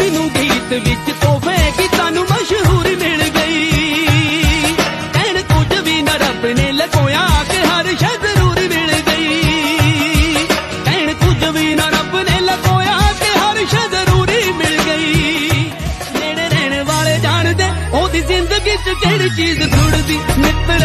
ਗੀਤ ਵਿੱਚ ਤੋਹਫੇ ਜ਼ਰੂਰ ਮਿਲ ਗਈ। ਐਨ ਕੁਝ ਵੀ ਨਾ ਰੱਬ ਨੇ ਲਗੋਇਆ ਕਿ ਹਰ ਸ਼ੈ ਮਿਲ ਗਈ। ਨੇੜੇ ਰਹਿਣ ਵਾਲੇ ਜਾਣਦੇ, ਉਹਦੀ ਜ਼ਿੰਦਗੀ 'ਚ ਕਿਹੜੀ ਚੀਜ਼ ਥੁੜਦੀ ਮਿੱਤਰ